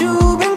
you